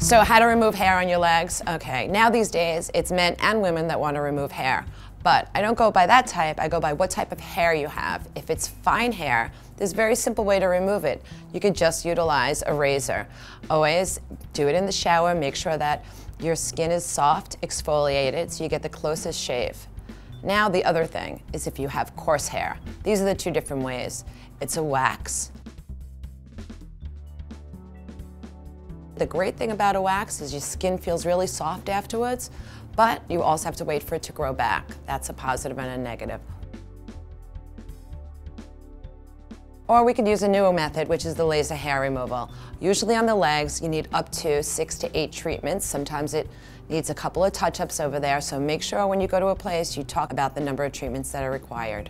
So how to remove hair on your legs? Okay, now these days it's men and women that want to remove hair. But I don't go by that type, I go by what type of hair you have. If it's fine hair, there's a very simple way to remove it. You could just utilize a razor. Always do it in the shower, make sure that your skin is soft, exfoliated, so you get the closest shave. Now the other thing is if you have coarse hair. These are the two different ways. It's a wax. The great thing about a wax is your skin feels really soft afterwards, but you also have to wait for it to grow back. That's a positive and a negative. Or we could use a newer method, which is the laser hair removal. Usually on the legs, you need up to six to eight treatments. Sometimes it needs a couple of touch-ups over there, so make sure when you go to a place, you talk about the number of treatments that are required.